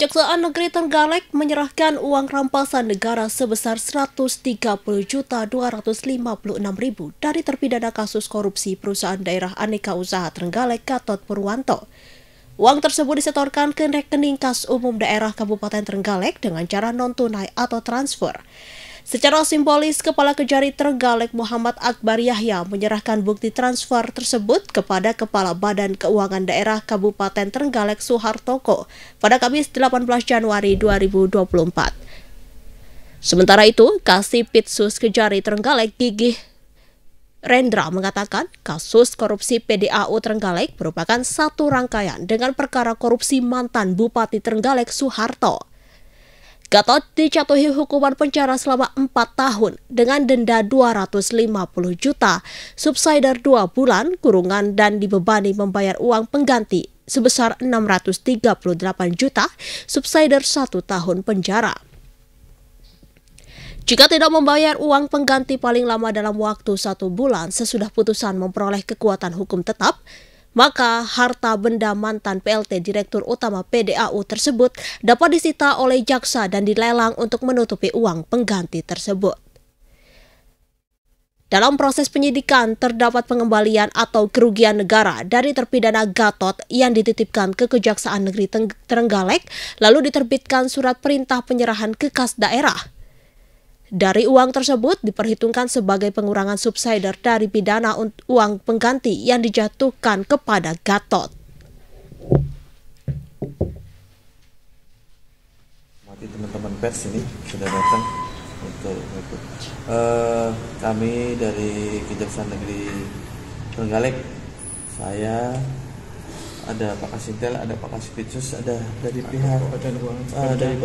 Kejaksaan Negeri Trenggalek menyerahkan uang rampasan negara sebesar 130.256.000 dari terpidana kasus korupsi perusahaan daerah aneka usaha Trenggalek Gatot Purwanto. Uang tersebut disetorkan ke rekening kas umum daerah Kabupaten Trenggalek dengan cara non-tunai atau transfer. Secara simbolis, Kepala Kejari Trenggalek Muhammad Akbar Yahya menyerahkan bukti transfer tersebut kepada Kepala Badan Keuangan Daerah Kabupaten Trenggalek Suhartoko pada Kamis 18 Januari 2024. Sementara itu, Kasih Pitsus Kejari Trenggalek Gigih Rendra mengatakan kasus korupsi PDAU Trenggalek merupakan satu rangkaian dengan perkara korupsi mantan Bupati Trenggalek Soeharto. Gatot dijatuhi hukuman penjara selama 4 tahun dengan denda 250 juta, subsidiar 2 bulan, kurungan dan dibebani membayar uang pengganti sebesar 638 juta, subsidiar 1 tahun penjara. Jika tidak membayar uang pengganti paling lama dalam waktu satu bulan sesudah putusan memperoleh kekuatan hukum tetap, maka harta benda mantan PLT Direktur Utama PDAU tersebut dapat disita oleh jaksa dan dilelang untuk menutupi uang pengganti tersebut. Dalam proses penyidikan, terdapat pengembalian atau kerugian negara dari terpidana Gatot yang dititipkan ke Kejaksaan Negeri Trenggalek, lalu diterbitkan surat perintah penyerahan ke kas daerah. Dari uang tersebut diperhitungkan sebagai pengurangan subsidiar dari pidana uang pengganti yang dijatuhkan kepada Gatot. Mati teman-teman pers ini sudah datang untuk ikut. Uh, kami dari Kejaksaan Negeri Trenggalek, saya ada Pak Kasintel, ada Pak Kasipitsus, ada dari pihak uh, dari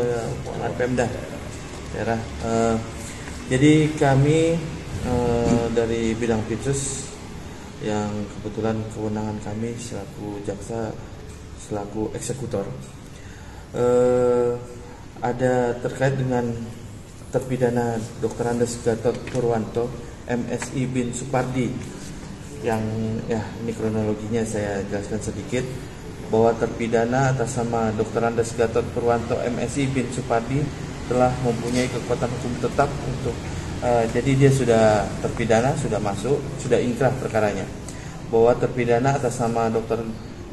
Pemda daerah. Uh, jadi kami uh, dari bidang pitsus yang kebetulan kewenangan kami selaku jaksa selaku eksekutor uh, ada terkait dengan terpidana Dr. Andes Gatot Purwanto MSI bin Supardi yang ya ini kronologinya saya jelaskan sedikit bahwa terpidana atas nama Dr. Andes Gatot Purwanto MSI bin Supardi telah mempunyai kekuatan hukum tetap untuk uh, jadi dia sudah terpidana sudah masuk sudah inkrah perkaranya bahwa terpidana atas nama Dr.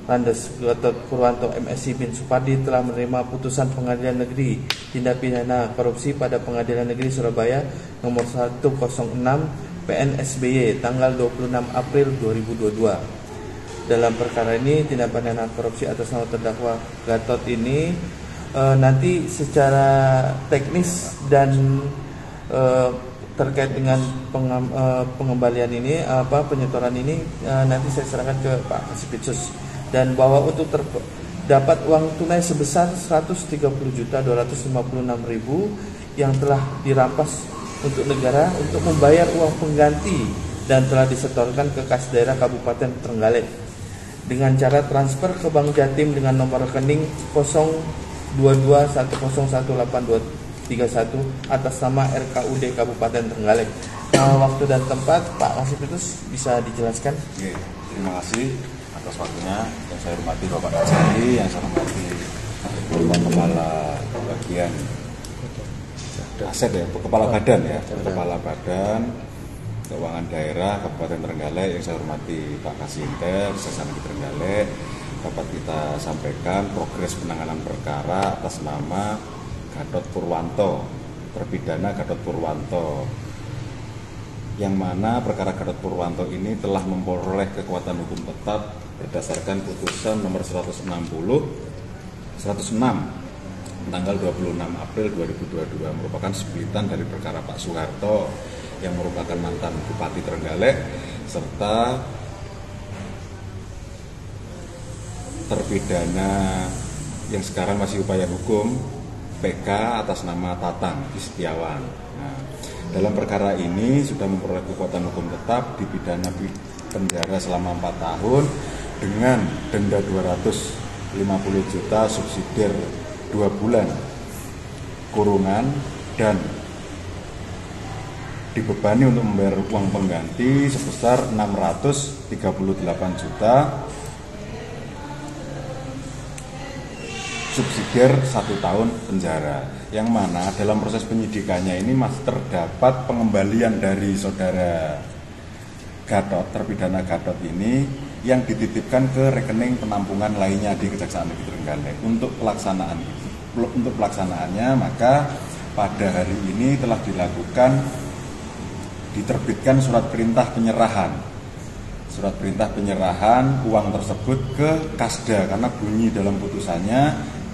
Landes Gatot Purwanto MSI bin Supardi telah menerima putusan Pengadilan Negeri Tindak Pidana Korupsi pada Pengadilan Negeri Surabaya nomor 106 PNSBY tanggal 26 April 2022. Dalam perkara ini tindak pidana korupsi atas nama terdakwa Gatot ini e, nanti secara teknis dan e, terkait dengan pengam, e, pengembalian ini apa penyetoran ini e, nanti saya serahkan ke Pak Kasipitsus dan bahwa untuk ter, dapat uang tunai sebesar 130 juta 256 ribu yang telah dirampas untuk negara untuk membayar uang pengganti dan telah disetorkan ke kas daerah Kabupaten Trenggalek. Dengan cara transfer ke Bank Jatim dengan nomor rekening 0 22101823 atas nama RKUD Kabupaten Trenggalek. Nah, waktu dan tempat Pak Kasih itu bisa dijelaskan? Oke, terima kasih atas waktunya yang saya hormati Bapak Kajari, yang saya hormati Bapak Kepala Bagian Aset ya, Kepala Badan ya, Kepala Badan Keuangan Daerah Kabupaten Trenggalek yang saya hormati Pak Kasintel, saya di Trenggalek, dapat kita sampaikan progres penanganan perkara atas nama Gatot Purwanto, terpidana Gatot Purwanto. Yang mana perkara Gatot Purwanto ini telah memperoleh kekuatan hukum tetap berdasarkan putusan nomor 160 106 tanggal 26 April 2022 merupakan sebutan dari perkara Pak Soeharto yang merupakan mantan Bupati Trenggalek serta terpidana yang sekarang masih upaya hukum PK atas nama Tatang Istiawan. Nah, dalam perkara ini sudah memperoleh kekuatan hukum tetap dipidana penjara selama 4 tahun dengan denda 250 juta subsidiar 2 bulan kurungan dan dibebani untuk membayar uang pengganti sebesar 638 juta subsidiar satu tahun penjara. Yang mana dalam proses penyidikannya ini masih terdapat pengembalian dari saudara Gatot, terpidana Gatot ini yang dititipkan ke rekening penampungan lainnya di Kejaksaan Negeri Trenggalek. Untuk pelaksanaan untuk pelaksanaannya maka pada hari ini telah dilakukan diterbitkan surat perintah penyerahan surat perintah penyerahan uang tersebut ke Kasda karena bunyi dalam putusannya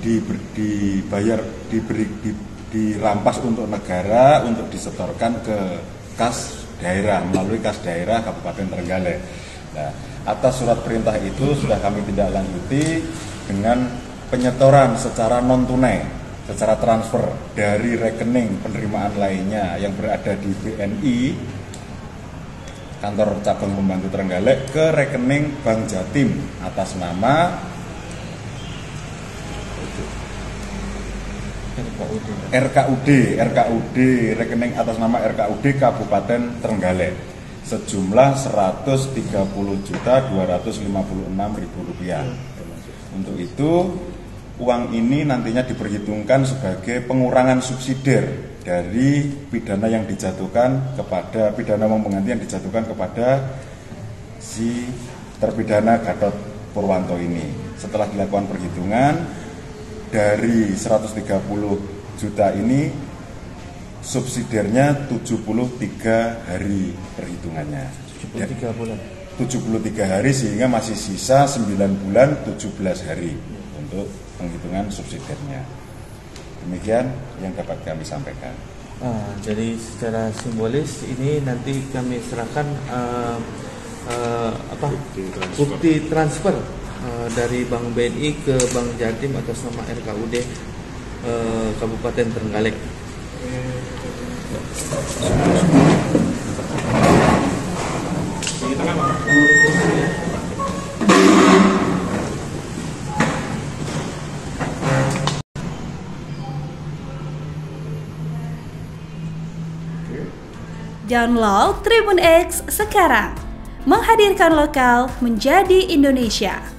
di, dibayar diberi di, dirampas untuk negara untuk disetorkan ke kas daerah melalui kas daerah Kabupaten Trenggalek. Nah, atas surat perintah itu sudah kami tidak lanjuti dengan penyetoran secara non tunai, secara transfer dari rekening penerimaan lainnya yang berada di BNI kantor cabang pembantu Trenggalek ke rekening Bank Jatim atas nama RKUD RKUD rekening atas nama RKUD Kabupaten Trenggalek sejumlah 130 juta 256 ribu rupiah. Untuk itu uang ini nantinya diperhitungkan sebagai pengurangan subsidiar dari pidana yang dijatuhkan kepada pidana uang pengganti yang dijatuhkan kepada si terpidana Gatot Purwanto ini. Setelah dilakukan perhitungan dari 130 juta ini subsidiarnya 73 hari perhitungannya. 73 bulan. 73 hari sehingga masih sisa 9 bulan 17 hari untuk penghitungan subsidiarnya. Demikian yang dapat kami sampaikan. Ah, jadi secara simbolis ini nanti kami serahkan uh, uh, apa bukti transfer, bukti transfer dari Bank BNI ke Bank Jatim atas nama RKUD uh, Kabupaten Trenggalek. Download Tribun X sekarang. Menghadirkan lokal menjadi Indonesia.